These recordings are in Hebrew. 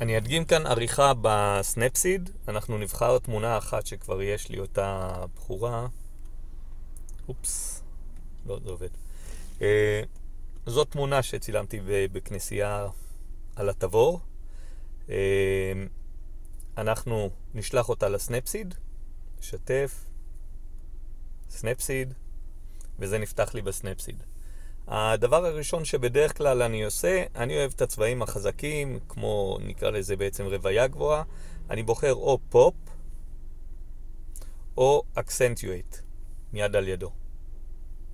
אני אדגים כאן עריכה בסנפסיד, אנחנו נבחר תמונה אחת שכבר יש לי אותה בחורה. אופס, לא, זה עובד. אה, זאת תמונה שצילמתי בכנסייה על התבור. אה, אנחנו נשלח אותה לסנפסיד, נשתף, סנפסיד, וזה נפתח לי בסנפסיד. הדבר הראשון שבדרך כלל אני עושה, אני אוהב את הצבעים החזקים, כמו נקרא לזה בעצם רוויה גבוהה. אני בוחר או פופ או Accentuate, מיד על ידו.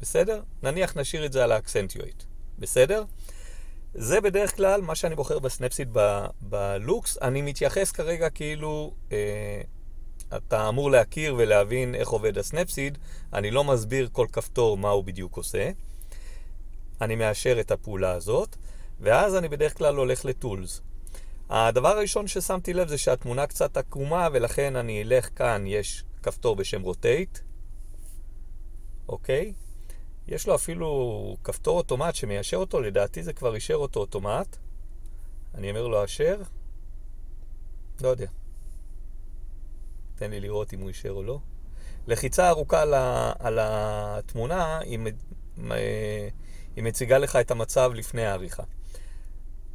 בסדר? נניח נשאיר את זה על ה Accentuate. בסדר? זה בדרך כלל מה שאני בוחר ב Snapseed ב Looks. אני מתייחס כרגע כאילו אה, אתה אמור להכיר ולהבין איך עובד ה Snapseed. אני לא מסביר כל כפתור מה הוא בדיוק עושה. אני מאשר את הפעולה הזאת, ואז אני בדרך כלל הולך לטולס. הדבר הראשון ששמתי לב זה שהתמונה קצת עקומה, ולכן אני אלך כאן, יש כפתור בשם רוטייט, אוקיי? יש לו אפילו כפתור אוטומט שמיישר אותו, לדעתי זה כבר אישר אותו אוטומט. אני אומר לו אשר, לא יודע. תן לי לראות אם הוא אישר או לא. לחיצה ארוכה על, על התמונה, היא היא מציגה לך את המצב לפני העריכה.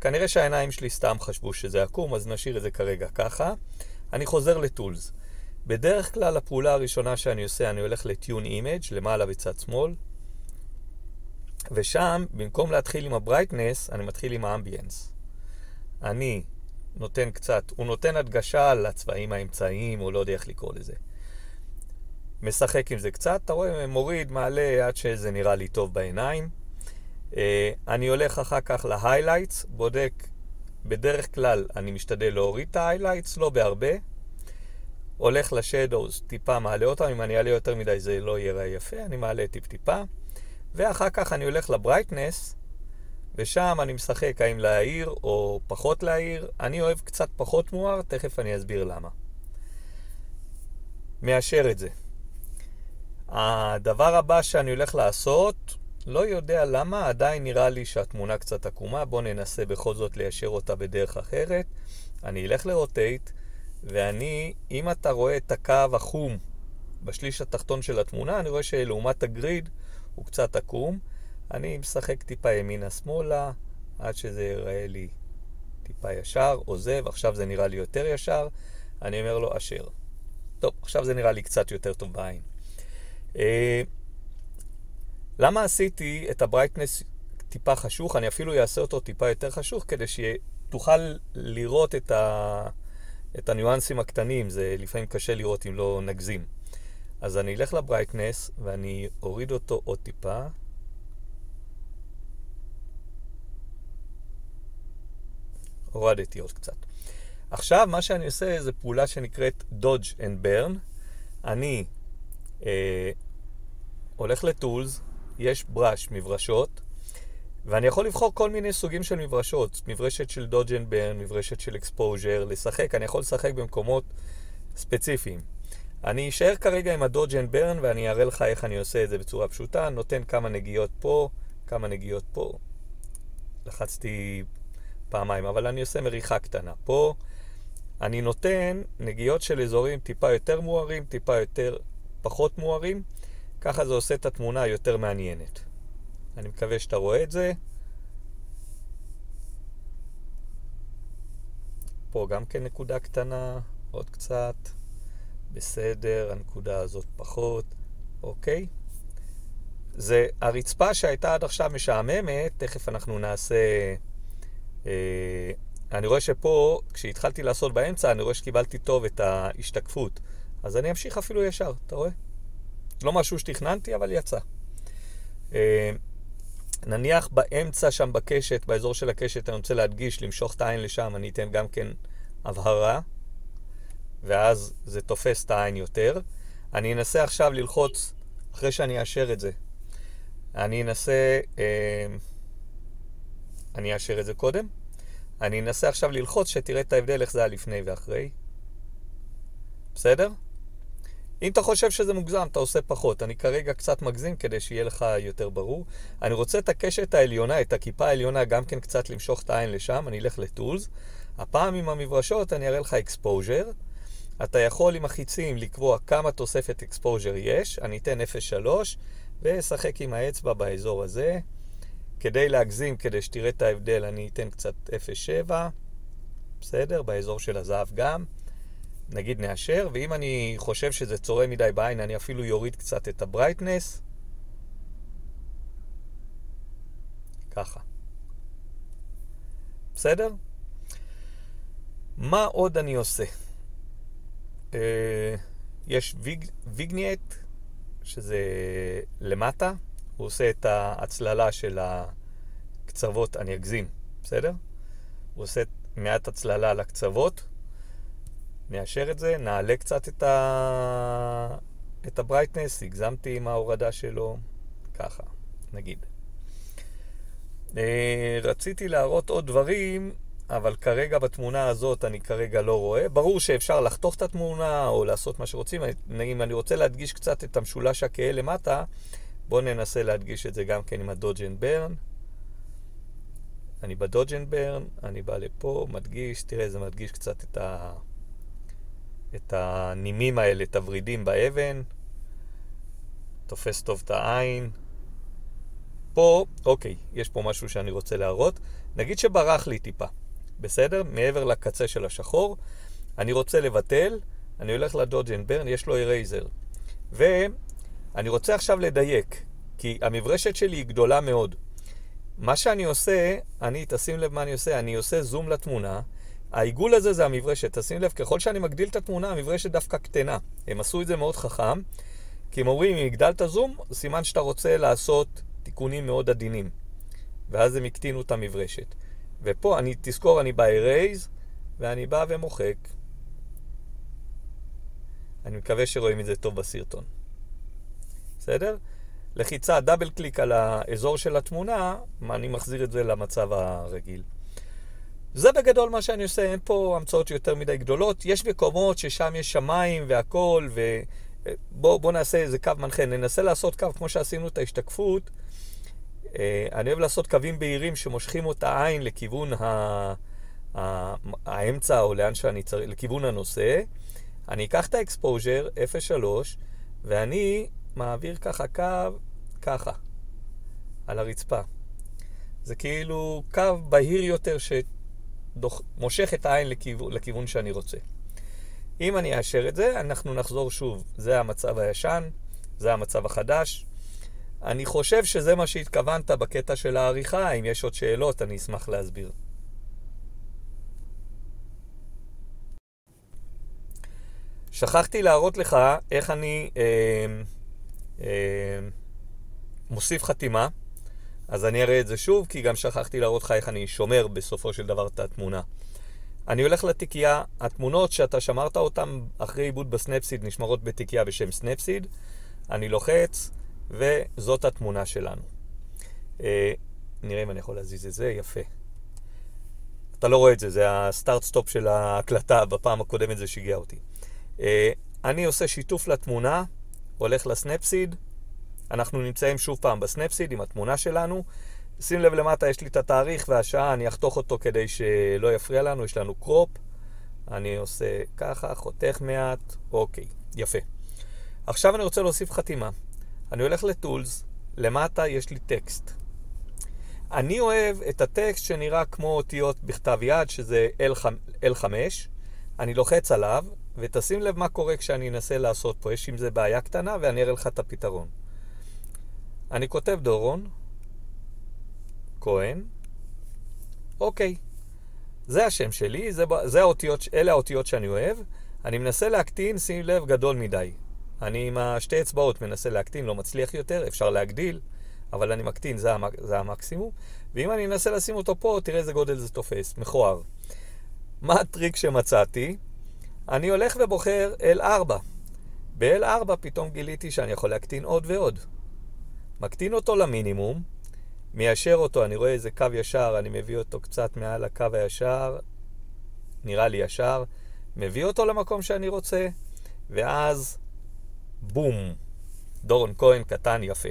כנראה שהעיניים שלי סתם חשבו שזה עקום, אז נשאיר את זה כרגע ככה. אני חוזר ל tools. בדרך כלל הפעולה הראשונה שאני עושה, אני הולך ל Tune Image למעלה בצד שמאל, ושם, במקום להתחיל עם ה brightness, אני מתחיל עם ה ambiance. אני נותן קצת, הוא נותן הדגשה לצבעים האמצעיים, או לא יודע איך לקרוא לזה. משחק עם זה קצת, אתה רואה, מוריד, מעלה, עד שזה נראה לי טוב בעיניים. אה, אני הולך אחר כך ל highlights, בודק, בדרך כלל אני משתדל להוריד את ה highlights, לא בהרבה. הולך ל shadows, טיפה מעלה אותם, אם אני אעלה יותר מדי זה לא יראה יפה, אני מעלה טיפ-טיפה. ואחר כך אני הולך ל brightness, ושם אני משחק האם להעיר או פחות להעיר. אני אוהב קצת פחות מואר, תכף אני אסביר למה. מאשר את זה. הדבר הבא שאני הולך לעשות לא יודע למה, עדיין נראה לי שהתמונה קצת עקומה, בואו ננסה בכל זאת ליישר אותה בדרך אחרת. אני אלך לרוטייט, ואני, אם אתה רואה את הקו החום בשליש התחתון של התמונה, אני רואה שלעומת הגריד הוא קצת עקום. אני משחק טיפה ימינה-שמאלה, עד שזה ייראה לי טיפה ישר, עוזב, עכשיו זה נראה לי יותר ישר, אני אומר לו אשר. טוב, עכשיו זה נראה לי קצת יותר טוב בעין. למה עשיתי את ה brightness טיפה חשוך? אני אפילו אעשה אותו טיפה יותר חשוך, כדי שתוכל לראות את, ה... את הניואנסים הקטנים. זה לפעמים קשה לראות אם לא נגזים. אז אני אלך ל brightness ואני אוריד אותו עוד טיפה. הורדתי עוד קצת. עכשיו, מה שאני עושה זה פעולה שנקראת Dodge and Burn. אני אה, הולך ל tools, יש בראש, מברשות, ואני יכול לבחור כל מיני סוגים של מברשות, מברשת של dodge and burn, מברשת של exposure, לשחק, אני יכול לשחק במקומות ספציפיים. אני אשאר כרגע עם ה dodge and burn ואני אראה לך איך אני עושה את זה בצורה פשוטה, נותן כמה נגיעות פה, כמה נגיעות פה. לחצתי פעמיים, אבל אני עושה מריחה קטנה. פה אני נותן נגיעות של אזורים טיפה יותר מוארים, טיפה יותר פחות מוארים. ככה זה עושה את התמונה יותר מעניינת. אני מקווה שאתה רואה את זה. פה גם כן נקודה קטנה, עוד קצת. בסדר, הנקודה הזאת פחות, אוקיי? זה הרצפה שהייתה עד עכשיו משעממת, תכף אנחנו נעשה... אה, אני רואה שפה, כשהתחלתי לעשות באמצע, אני רואה שקיבלתי טוב את ההשתקפות. אז אני אמשיך אפילו ישר, אתה רואה? לא משהו שתכננתי, אבל יצא. אה, נניח באמצע שם בקשת, באזור של הקשת, אני רוצה להדגיש, למשוך את העין לשם, אני אתן גם כן הבהרה, ואז זה תופס את העין יותר. אני אנסה עכשיו ללחוץ, אחרי שאני אאשר את זה, אני אנסה, אה, אני אאשר את זה קודם, אני אנסה עכשיו ללחוץ, שתראה את ההבדל, איך זה היה לפני ואחרי. בסדר? אם אתה חושב שזה מוגזם, אתה עושה פחות. אני כרגע קצת מגזים כדי שיהיה לך יותר ברור. אני רוצה את הקשת העליונה, את הכיפה העליונה, גם כן קצת למשוך את העין לשם, אני אלך לטולס. הפעם עם המברשות אני אראה לך exposure. אתה יכול עם החיצים לקבוע כמה תוספת exposure יש, אני אתן 0.3 ואשחק עם האצבע באזור הזה. כדי להגזים, כדי שתראה את ההבדל, אני אתן קצת 0.7, בסדר? באזור של הזהב גם. נגיד נאשר, ואם אני חושב שזה צורם מדי בעין, אני אפילו יוריד קצת את הברייטנס. ככה. בסדר? מה עוד אני עושה? אה, יש ויג, ויגניאט, שזה למטה, הוא עושה את ההצללה של הקצוות, אני אגזים, בסדר? הוא עושה מעט הצללה לקצוות, נאשר את זה, נעלה קצת את, ה... את הברייטנס, הגזמתי עם ההורדה שלו, ככה, נגיד. אה, רציתי להראות עוד דברים, אבל כרגע בתמונה הזאת אני כרגע לא רואה. ברור שאפשר לחתוך את התמונה או לעשות מה שרוצים. אם אני רוצה להדגיש קצת את המשולש הכהה למטה, בואו ננסה להדגיש את זה גם כן עם הדודג' ברן. אני בדודג' ברן, אני בא לפה, מדגיש, תראה, זה מדגיש קצת את, ה... את הנימים האלה, את הוורידים באבן. תופס טוב את העין. פה, אוקיי, יש פה משהו שאני רוצה להראות. נגיד שברח לי טיפה, בסדר? מעבר לקצה של השחור. אני רוצה לבטל, אני הולך ל dodge and burn, יש לו eraser. ואני רוצה עכשיו לדייק, כי המברשת שלי היא גדולה מאוד. מה שאני עושה, אני, תשים לב מה אני עושה, אני עושה זום לתמונה. העיגול הזה זה המברשת, תשים לב, ככל שאני מגדיל את התמונה, המברשת דווקא קטנה. הם עשו את זה מאוד חכם, כי הם אומרים, אם הגדלת זום, סימן שאתה רוצה לעשות תיקונים מאוד עדינים. ואז הם הקטינו את המברשת. ופה, אני, תזכור, אני ב-Erase, ואני בא ומוחק. אני מקווה שרואים את זה טוב בסרטון. בסדר? לחיצה, דאבל קליק על האזור של התמונה, אני מחזיר את זה למצב הרגיל. זה בגדול מה שאני עושה, אין פה המצאות יותר מדי גדולות. יש מקומות ששם יש שמיים והכול, ובואו בוא נעשה איזה קו מנחה. ננסה לעשות קו כמו שעשינו את ההשתקפות. אה, אני אוהב לעשות קווים בהירים שמושכים את העין לכיוון ה... האמצע או לאן שאני צריך, לכיוון הנושא. אני אקח את ה exposure 0.3 ואני מעביר ככה קו, ככה, על הרצפה. זה כאילו קו בהיר יותר שמושך את העין לכיוון, לכיוון שאני רוצה. אם אני אאשר את זה, אנחנו נחזור שוב. זה המצב הישן, זה המצב החדש. אני חושב שזה מה שהתכוונת בקטע של העריכה. אם יש עוד שאלות, אני אשמח להסביר. שכחתי להראות לך איך אני אה, אה, מוסיף חתימה, אז אני אראה את זה שוב, כי גם שכחתי להראות לך איך אני שומר בסופו של דבר את התמונה. אני הולך לתיקייה, התמונות שאתה שמרת אותן אחרי עיבוד בסנפסיד נשמרות בתיקייה בשם סנפסיד. אני לוחץ, וזאת התמונה שלנו. אה, נראה אם אני יכול להזיז את זה, יפה. אתה לא רואה את זה, זה ה start-stop של ההקלטה, בפעם הקודמת זה שיגע אותי. אה, אני עושה שיתוף לתמונה, הולך ל Snapseed, אנחנו נמצאים שוב פעם ב Snapseed עם התמונה שלנו. שים לב למטה, יש לי את התאריך והשעה, אני אחתוך אותו כדי שלא יפריע לנו, יש לנו crop. אני עושה ככה, חותך מעט, אוקיי, יפה. עכשיו אני רוצה להוסיף חתימה. אני הולך לטולס, למטה יש לי טקסט. אני אוהב את הטקסט שנראה כמו אותיות בכתב יד, שזה L5, L5. אני לוחץ עליו, ותשים לב מה קורה כשאני אנסה לעשות פה. יש עם זה בעיה קטנה, ואני אראה לך את הפתרון. אני כותב דורון, כהן, אוקיי. זה השם שלי, זה, זה האותיות, אלה האותיות שאני אוהב. אני מנסה להקטין, שים לב, גדול מדי. אני עם השתי אצבעות מנסה להקטין, לא מצליח יותר, אפשר להגדיל, אבל אני מקטין, זה, המק, זה המקסימום. ואם אני אנסה לשים אותו פה, תראה איזה גודל זה תופס, מכוער. מה הטריק שמצאתי? אני הולך ובוחר L4. ב-L4 פתאום גיליתי שאני יכול להקטין עוד ועוד. מקטין אותו למינימום, מיישר אותו, אני רואה איזה קו ישר, אני מביא אותו קצת מעל הקו הישר, נראה לי ישר, מביא אותו למקום שאני רוצה, ואז בום. דורון כהן קטן יפה.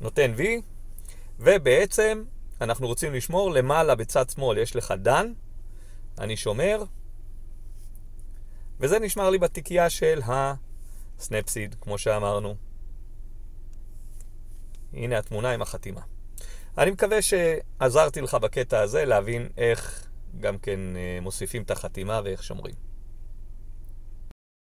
נותן וי, ובעצם אנחנו רוצים לשמור למעלה בצד שמאל יש לך דן, אני שומר, וזה נשמר לי בתיקייה של הסנפסיד, כמו שאמרנו. הנה התמונה עם החתימה. אני מקווה שעזרתי לך בקטע הזה להבין איך גם כן אה, מוסיפים את החתימה ואיך שומרים.